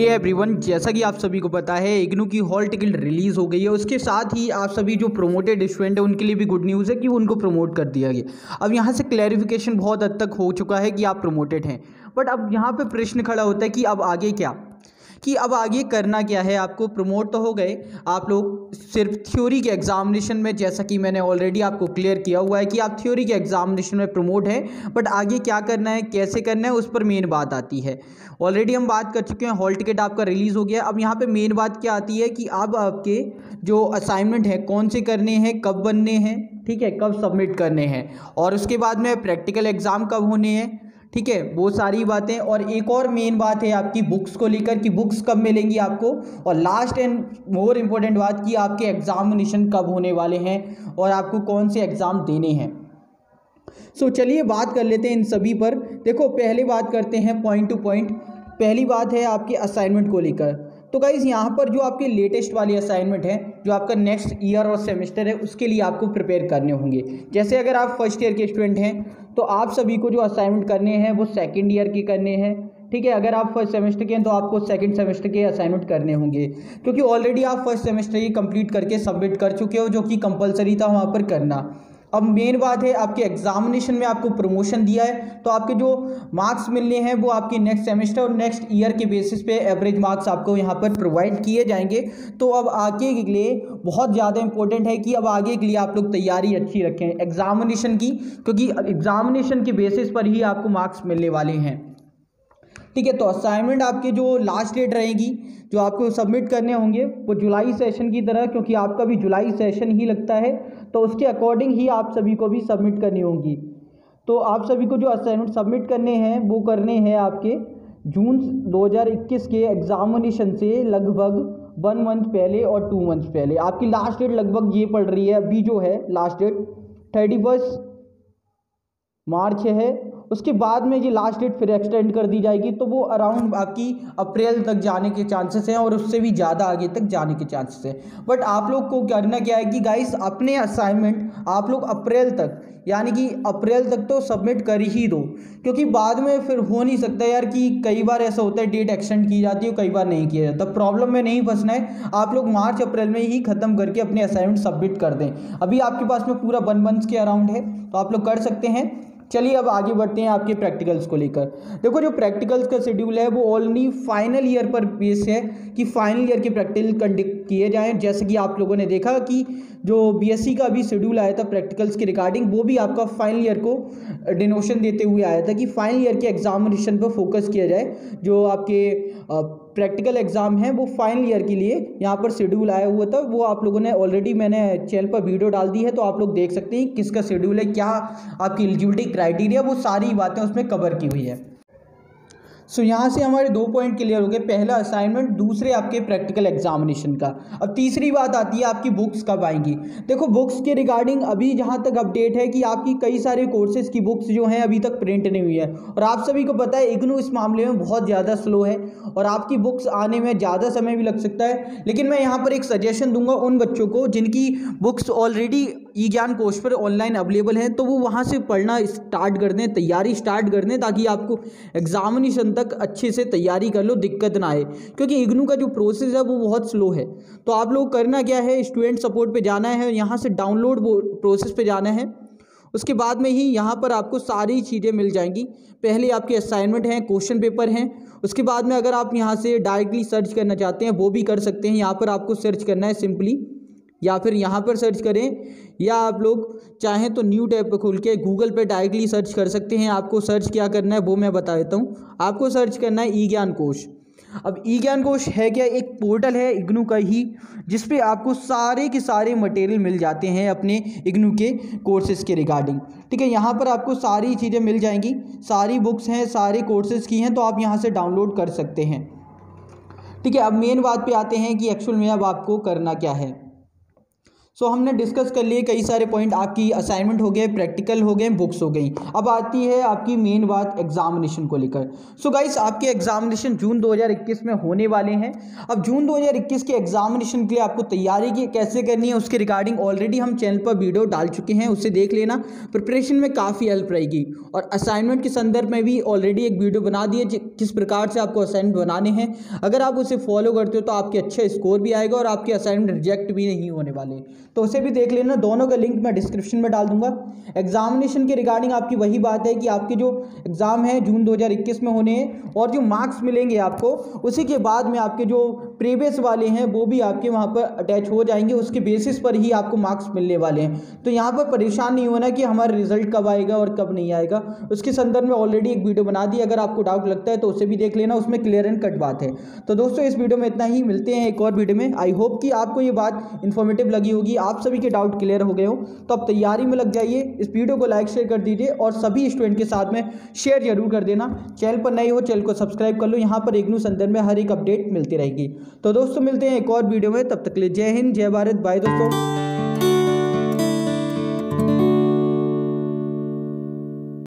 Hey everyone जैसा कि आप सभी को पता है, इग्नू की हॉल टिकट रिलीज़ हो गई है। उसके साथ ही आप सभी जो प्रोमोटेड स्टूडेंट है, उनके लिए भी गुड न्यूज़ है कि उनको प्रमोट कर दिया गया। अब यहाँ से क्लैरिफिकेशन बहुत हद तक हो चुका है कि आप प्रोमोटेड हैं। बट अब यहाँ पे प्रश्न खड़ा होता है कि अब आगे क्या? कि अब आगे करना क्या है? आपको प्रमोट तो हो गए। आप लोग सिर्फ़ थ्योरी के एग्जामिनेशन में, जैसा कि मैंने ऑलरेडी आपको क्लियर किया हुआ है कि आप थ्योरी के एग्जामिनेशन में प्रमोट हैं बट आगे क्या करना है, कैसे करना है, उस पर मेन बात आती है। ऑलरेडी हम बात कर चुके हैं हॉल टिकट आपका रिलीज़ हो गया। अब यहाँ पर मेन बात क्या आती है कि अब आपके जो असाइनमेंट हैं, कौन से करने हैं, कब बनने हैं, ठीक है, कब सबमिट करने हैं। और उसके बाद में प्रैक्टिकल एग्ज़ाम कब होने हैं? ठीक है? वो सारी बातें और एक और मेन बात है आपकी बुक्स को लेकर कि बुक्स कब मिलेंगी आपको? और लास्ट एंड मोर इम्पोर्टेंट बात कि आपके एग्जामिनेशन कब होने वाले हैं और आपको कौन से एग्ज़ाम देने हैं। सो so, चलिए बात कर लेते हैं इन सभी पर। देखो पहले बात करते हैं पॉइंट टू पॉइंट पहली बात है आपके असाइनमेंट को लेकर। तो गाइज़ यहाँ पर जो आपके लेटेस्ट वाली असाइनमेंट है, जो आपका नेक्स्ट ईयर और सेमेस्टर है, उसके लिए आपको प्रिपेयर करने होंगे। जैसे अगर आप फ़र्स्ट ईयर के स्टूडेंट हैं तो आप सभी को जो असाइनमेंट करने हैं, वो सेकेंड ईयर के करने हैं, ठीक है? अगर आप फ़र्स्ट सेमेस्टर के हैं तो आपको सेकंड सेमेस्टर के असाइनमेंट करने होंगे। क्योंकि ऑलरेडी आप फ़र्स्ट सेमेस्टर ही कंप्लीट करके सबमिट कर चुके हो, जो कि कंपलसरी था वहाँ पर करना। अब मेन बात है, आपके एग्जामिनेशन में आपको प्रमोशन दिया है तो आपके जो मार्क्स मिलने हैं, वो आपके नेक्स्ट सेमेस्टर और नेक्स्ट ईयर के बेसिस पे एवरेज मार्क्स आपको यहाँ पर प्रोवाइड किए जाएँगे। तो अब आगे के लिए बहुत ज़्यादा इंपॉर्टेंट है कि अब आगे के लिए आप लोग तैयारी अच्छी रखें एग्जामिनेशन की, क्योंकि एग्जामिनेशन के बेसिस पर ही आपको मार्क्स मिलने वाले हैं। ठीक है तो असाइनमेंट आपके जो लास्ट डेट रहेगी, जो आपको सबमिट करने होंगे, वो जुलाई सेशन की तरह, क्योंकि आपका भी जुलाई सेशन ही लगता है तो उसके अकॉर्डिंग ही आप सभी को भी सबमिट करनी होंगी। तो आप सभी को जो असाइनमेंट सबमिट करने हैं, वो करने हैं आपके जून 2021 के एग्जामिनेशन से लगभग वन मंथ पहले और टू मंथ पहले। आपकी लास्ट डेट लगभग ये पड़ रही है, अभी जो है last date thirty first March है उसके बाद में ये लास्ट डेट फिर एक्सटेंड कर दी जाएगी तो वो अराउंड बाकी अप्रैल तक जाने के चांसेस हैं और उससे भी ज़्यादा आगे तक जाने के चांसेस हैं। बट आप लोग को करना क्या है कि गाइस अपने असाइनमेंट आप लोग अप्रैल तक, यानी कि अप्रैल तक तो सबमिट कर ही दो, क्योंकि बाद में फिर हो नहीं सकता यार कि कई बार ऐसा होता है डेट एक्सटेंड की जाती है कई बार नहीं किया जाता। प्रॉब्लम में नहीं फंसना है, आप लोग मार्च अप्रैल में ही ख़त्म करके अपने असाइनमेंट सबमिट कर दें। अभी आपके पास में पूरा वन मंथ के अराउंड है तो आप लोग कर सकते हैं। चलिए अब आगे बढ़ते हैं आपके प्रैक्टिकल्स को लेकर। देखो, जो प्रैक्टिकल्स का शेड्यूल है, वो ऑलरेडी फाइनल ईयर पर बेस है कि फाइनल ईयर के प्रैक्टिकल कंडक्ट किए जाएँ। जैसे कि आप लोगों ने देखा कि जो बीएससी का भी शेड्यूल आया था प्रैक्टिकल्स के रिगार्डिंग वो भी आपका फाइनल ईयर को डिनोशन देते हुए आया था कि फाइनल ईयर के एग्जामिनेशन पर फोकस किया जाए। जो आपके प्रैक्टिकल एग्ज़ाम है, वो फाइनल ईयर के लिए यहाँ पर शेड्यूल आया हुआ था। वो आप लोगों ने ऑलरेडी मैंने चैनल पर वीडियो डाल दी है तो आप लोग देख सकते हैं किसका शेड्यूल है, क्या आपकी एलिजिबिलिटी क्राइटेरिया वो सारी बातें उसमें कवर की हुई है। सो यहाँ से हमारे दो पॉइंट क्लियर हो गए। पहला असाइनमेंट दूसरे आपके प्रैक्टिकल एग्जामिनेशन का। अब तीसरी बात आती है आपकी बुक्स कब आएँगी। देखो बुक्स के रिगार्डिंग अभी जहाँ तक अपडेट है कि आपकी कई सारे कोर्सेज की बुक्स जो हैं अभी तक प्रिंट नहीं हुई है। और आप सभी को पता है, इग्नू इस मामले में बहुत ज़्यादा स्लो है और आपकी बुक्स आने में ज़्यादा समय भी लग सकता है। लेकिन मैं यहाँ पर एक सजेशन दूँगा उन बच्चों को जिनकी बुक्स ऑलरेडी ई ज्ञान कोर्स पर ऑनलाइन अवेलेबल हैं तो वो वहाँ से पढ़ना स्टार्ट कर दें, तैयारी स्टार्ट कर दें, ताकि आपको एग्जामिनेशन तक अच्छे से तैयारी कर लो, दिक्कत ना आए। क्योंकि इग्नू का जो प्रोसेस है, वो बहुत स्लो है। तो आप लोग करना क्या है स्टूडेंट सपोर्ट पर जाना है, यहाँ से डाउनलोड प्रोसेस पर जाना है। उसके बाद में ही यहाँ पर आपको सारी चीज़ें मिल जाएँगी। पहले आपके असाइनमेंट हैं क्वेश्चन पेपर हैं। उसके बाद में अगर आप यहाँ से डायरेक्टली सर्च करना चाहते हैं, वो भी कर सकते हैं। यहाँ पर आपको सर्च करना है सिंपली या फिर यहाँ पर सर्च करें, या आप लोग चाहें तो न्यू टैब पर खोल के गूगल पे डायरेक्टली सर्च कर सकते हैं। आपको सर्च क्या करना है वो मैं बता देता हूँ। आपको सर्च करना है ई ज्ञान कोश। अब ई ज्ञान कोश है क्या? एक पोर्टल है इग्नू का ही, जिस पे आपको सारे के सारे मटेरियल मिल जाते हैं अपने इग्नू के कोर्सेज़ के रिगार्डिंग ठीक है, यहाँ पर आपको सारी चीज़ें मिल जाएँगी। सारी बुक्स हैं, सारे कोर्सेज़ की हैं तो आप यहाँ से डाउनलोड कर सकते हैं। ठीक है, अब मेन बात पे आते हैं कि एक्चुअल में अब आपको करना क्या है। सो so, हमने डिस्कस कर लिए कई सारे पॉइंट आपकी असाइनमेंट हो गए प्रैक्टिकल हो गए बुक्स हो गई। अब आती है आपकी मेन बात एग्जामिनेशन को लेकर। सो so, गाइस आपके एग्जामिनेशन जून 2021 में होने वाले हैं। अब जून 2021 के एग्जामिनेशन के लिए आपको तैयारी की कैसे करनी है उसके रिगार्डिंग ऑलरेडी हम चैनल पर वीडियो डाल चुके हैं उससे देख लेना। प्रिपरेशन में काफ़ी हेल्प रहेगी। और असाइनमेंट के संदर्भ में भी ऑलरेडी एक वीडियो बना दी है किस प्रकार से आपको असाइनमेंट बनाने हैं। अगर आप उसे फॉलो करते हो तो आपके अच्छे स्कोर भी आएगा और आपके असाइनमेंट रिजेक्ट भी नहीं होने वाले। तो उसे भी देख लेना, दोनों का लिंक मैं डिस्क्रिप्शन में डाल दूँगा। एग्जामिनेशन के रिगार्डिंग आपकी वही बात है कि आपके जो एग्ज़ाम है जून 2021 में होने हैं और जो मार्क्स मिलेंगे आपको, उसी के बाद में आपके जो प्रीवियस वाले हैं, वो भी आपके वहाँ पर अटैच हो जाएँगे, उसके बेसिस पर ही आपको मार्क्स मिलने वाले हैं। तो यहाँ पर परेशान नहीं होना कि हमारा रिज़ल्ट कब आएगा और कब नहीं आएगा। उसके संदर्भ में ऑलरेडी एक वीडियो बना दी, अगर आपको डाउट लगता है तो उसे भी देख लेना, उसमें क्लियर एंड कट बात है। तो दोस्तों, इस वीडियो में इतना ही, मिलते हैं एक और वीडियो में। आई होप कि आपको ये बात इन्फॉर्मेटिव लगी होगी, आप सभी के डाउट क्लियर हो गए हो। तो अब तैयारी में लग जाइए, इस वीडियो को लाइक शेयर कर दीजिए और सभी स्टूडेंट के साथ में शेयर ज़रूर कर देना। चैनल पर नए हो, चैनल को सब्सक्राइब कर लो। यहाँ पर इग्नू संदर्भ में हर एक अपडेट मिलती रहेगी। तो दोस्तों मिलते हैं एक और वीडियो में, तब तक के लिए जय हिंद, जय भारत बाय दोस्तों।